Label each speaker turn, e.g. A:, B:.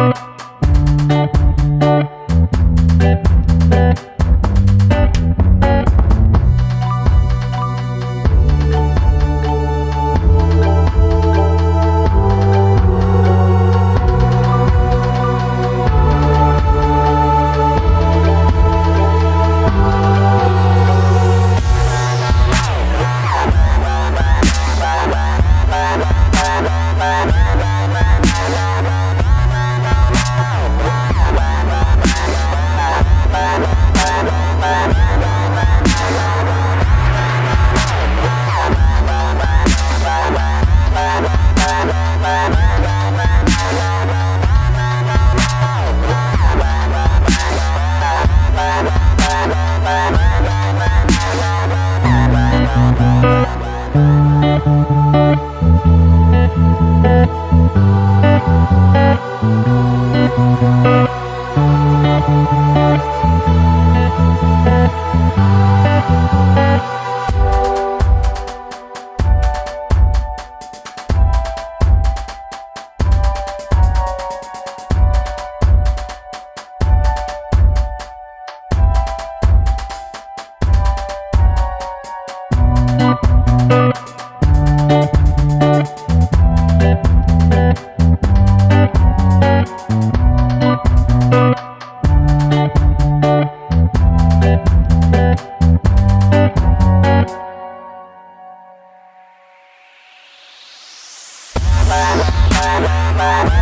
A: Thank you. Thank you.
B: Bye.